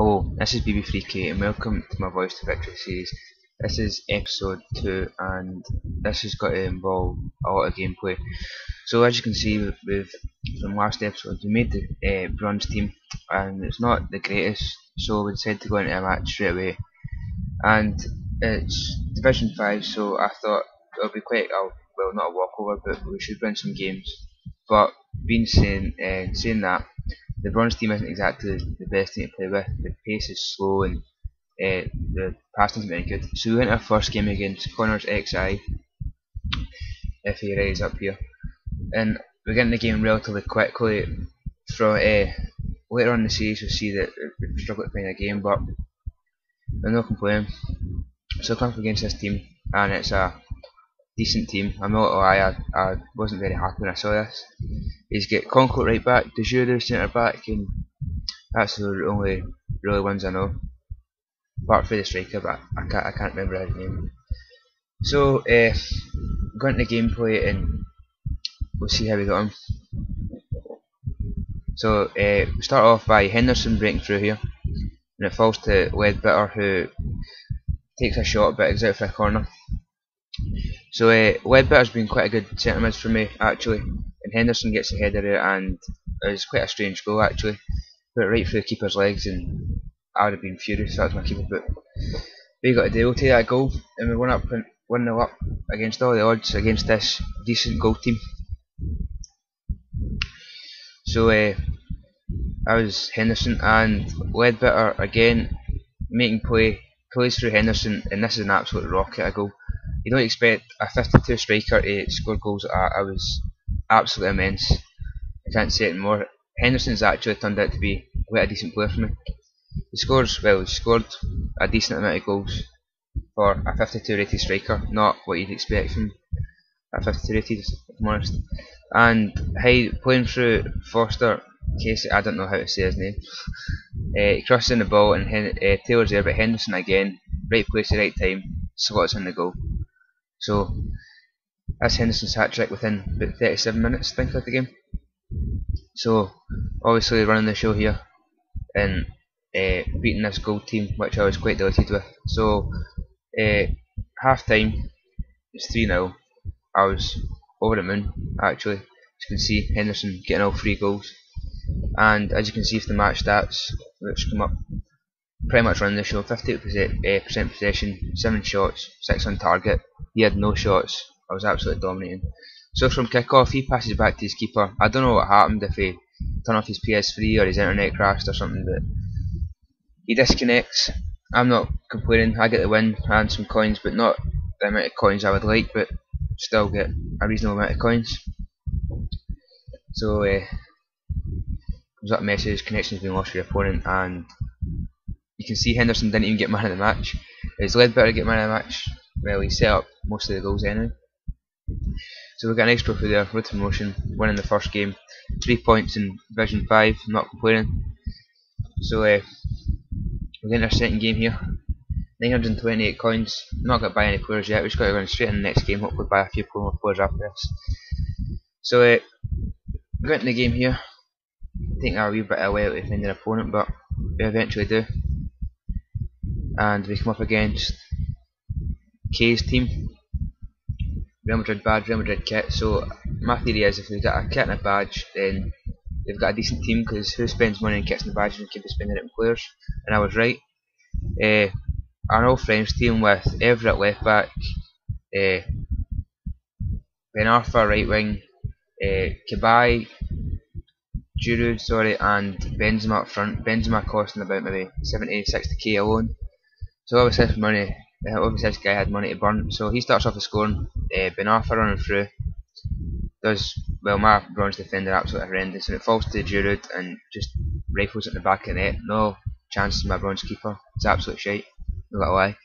Hello, this is BB3K and welcome to my Voyage to Victory series. This is episode 2 and this has got to involve a lot of gameplay. So as you can see with, from last episode we made the uh, bronze team and it's not the greatest so we decided to go into a match straight away. And it's Division 5 so I thought it'll be quite a, well not a walkover but we should win some games. But being saying, uh, saying that the bronze team isn't exactly the best team to play with. The pace is slow and uh, the passing isn't very good. So we went our first game against Connors XI, if he rises up here, and we get in the game relatively quickly. From uh, later on in the series, we'll see that we struggled to find a game, but I'm not complaining. So come up against this team, and it's a decent team. I'm not lie, I, I wasn't very happy when I saw this. He's got right back, De Jure centre back, and that's the only really ones I know. Apart from the striker, but I can't, I can't remember his name. So, uh, go into gameplay and we'll see how we got him. So, uh, we start off by Henderson breaking through here, and it falls to Leadbitter who takes a shot but is out for a corner. So uh, Leadbitter's been quite a good centre mid for me actually, and Henderson gets the header and it was quite a strange goal actually. Put it right through the keeper's legs and I would have been furious if that was my keeper. But we got a deal to that goal and we won up one 0 up against all the odds against this decent goal team. So uh, I was Henderson and Leadbitter again making play plays through Henderson and this is an absolute rocket a goal you don't expect a 52 striker to score goals like that. I was absolutely immense. I can't say it more. Henderson's actually turned out to be quite a decent player for me. He scores, well, he scored a decent amount of goals for a 52 rated striker, not what you'd expect from a 52 rated, if I'm honest. And hey, playing through Foster, Casey, I don't know how to say his name. Uh, he crosses in the ball and uh, Taylor's there, but Henderson again, right place at right time, slots in the goal. So that's Henderson's hat trick within about 37 minutes, I think, of the game. So obviously running the show here and uh, beating this gold team, which I was quite delighted with. So uh, half time, it's 3 0. I was over the moon actually. As you can see, Henderson getting all three goals. And as you can see from the match stats, which come up pretty much running the show 50% uh, possession, 7 shots, 6 on target, he had no shots. I was absolutely dominating. So from kick-off, he passes back to his keeper. I don't know what happened if he turned off his PS3 or his internet crashed or something, but he disconnects. I'm not complaining. I get the win and some coins, but not the amount of coins I would like, but still get a reasonable amount of coins. So uh, comes up message, connection's been lost for your opponent, and you can see Henderson didn't even get man of the match. His Leadbitter get man of the match well, he set up most of the goals anyway. So we got a nice trophy there, road to promotion, winning the first game, three points in Division 5, not complaining. So uh, we're getting our second game here, 928 coins, not got to buy any players yet, We've just got to go straight in the next game, hopefully buy a few more players after this. So uh, we're getting the game here, I think a wee bit away to find an opponent, but we eventually do. And we come up against K's team. Real Madrid badge, Real Madrid kit. So my theory is if they've got a kit and a badge, then they've got a decent team because who spends money on kits and badges and keep spending it on players? And I was right. Uh, an old French team with Evra left back, uh, Ben Arfa right wing, uh, Cabaye, Giroud, sorry, and Benzema up front. Benzema costing about maybe 70, 60k alone. So obviously money uh, obviously, this guy had money to burn, so he starts off the scoring. Uh, ben Arfa running through does well. My bronze defender absolutely horrendous, and it falls to Giroud and just rifles in the back of the net. No chance to my bronze keeper. It's absolute shite. No got lie.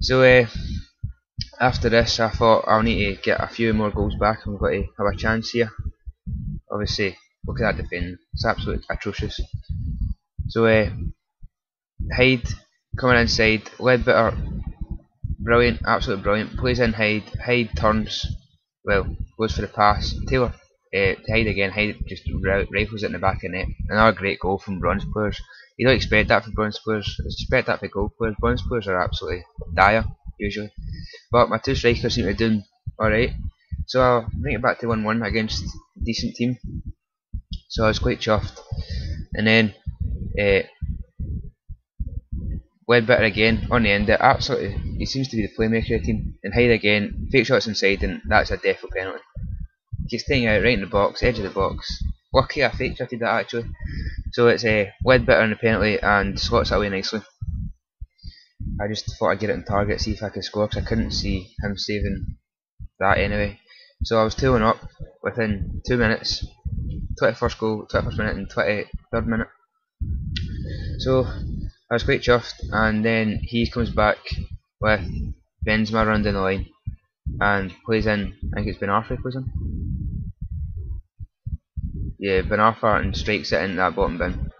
So uh, after this, I thought I'll need to get a few more goals back, and we've got to have a chance here. Obviously, look at that defending. It's absolutely atrocious. So uh, Hyde coming inside, Leadbitter, brilliant, absolutely brilliant, plays in Hyde, Hyde turns, well, goes for the pass, Taylor Uh, Hyde again, Hyde just rifles it in the back of the net. Another great goal from bronze players. You don't expect that from bronze players. You expect that from gold players. Bronze players are absolutely dire usually. But my two strikers seem to be doing alright. So I'll bring it back to 1-1 against a decent team. So I was quite chuffed. And then uh, Leadbitter again on the end. there. Absolutely, he seems to be the playmaker of the team. And Hyde again, fake shots inside, and that's a definite penalty. He's staying out right in the box, edge of the box. Lucky I fake shotted that actually. So it's a uh, Leadbitter on the penalty and slots away nicely. I just thought I'd get it on target, see if I could score, because I couldn't see him saving that anyway. So I was 2 1 up within 2 minutes. 21st goal, 21st minute, and 23rd minute. So I was quite chuffed, and then he comes back with Benzema down the line and plays in, I think it's Ben Arfa plays in. Yeah, Ben Arfa and strikes it in that bottom bin.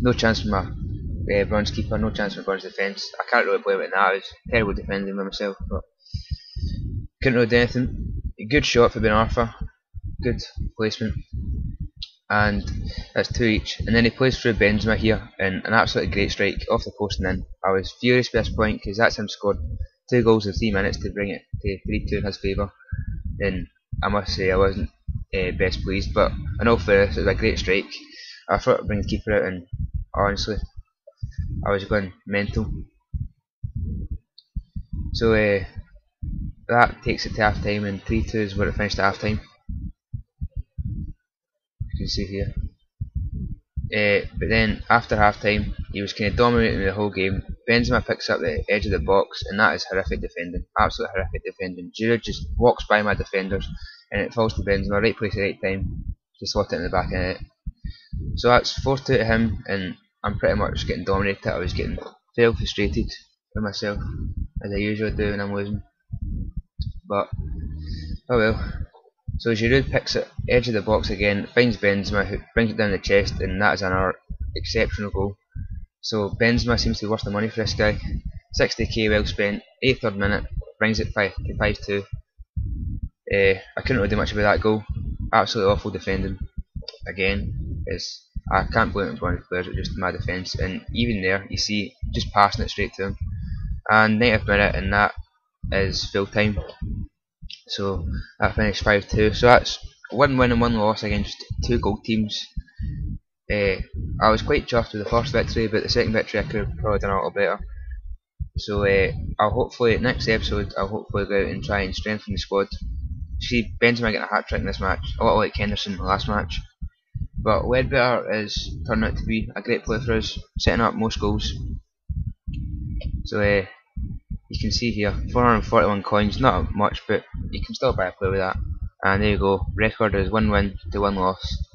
No chance for my uh, bronze keeper, no chance for bronze defence. I can't really blame it now, I was terrible defending by myself, but couldn't really do anything. Good shot for Ben Arfa, good placement and that's two each. And then he plays through Benzema here, and an absolutely great strike off the post and in. I was furious with this point because that's him scored two goals in three minutes to bring it to 3 2 in his favour. And I must say, I wasn't uh, best pleased, but in all fairness, it was a great strike. I thought I'd bring the keeper out, and honestly, I was going mental. So uh, that takes it to half time, and 3 2 is where it finished at half time can see here. Uh, but then after half time, he was kind of dominating the whole game. Benzema picks up the edge of the box, and that is horrific defending. Absolutely horrific defending. Giroud just walks by my defenders, and it falls to Benzema, right place at right time, to slot it in the back of net. So that's 4 2 to him, and I'm pretty much getting dominated. I was getting fairly frustrated with myself, as I usually do when I'm losing. But, oh well, so Giroud picks it edge of the box again, finds Benzema who brings it down the chest and that is another exceptional goal. So Benzema seems to be worth the money for this guy. 60k well spent, 8th third minute, brings it 5 to 5 2. Uh, I couldn't really do much about that goal. Absolutely awful defending. Again, it's I can't blame it on the players, it's just my defence. And even there, you see, just passing it straight to him. And 90th minute, and that is full time. So that finished 5 2. So that's one win and one loss against two gold teams. Uh, I was quite chuffed with the first victory, but the second victory I could have probably done a little better. So uh, I'll hopefully next episode I'll hopefully go out and try and strengthen the squad. See Benzema getting a hat trick in this match, a lot like Henderson in the last match. But Leadbitter is turning out to be a great player for us, setting up most goals. So uh, you can see here 441 coins not much but you can still buy a player with that. And there you go record is 1 win to 1 loss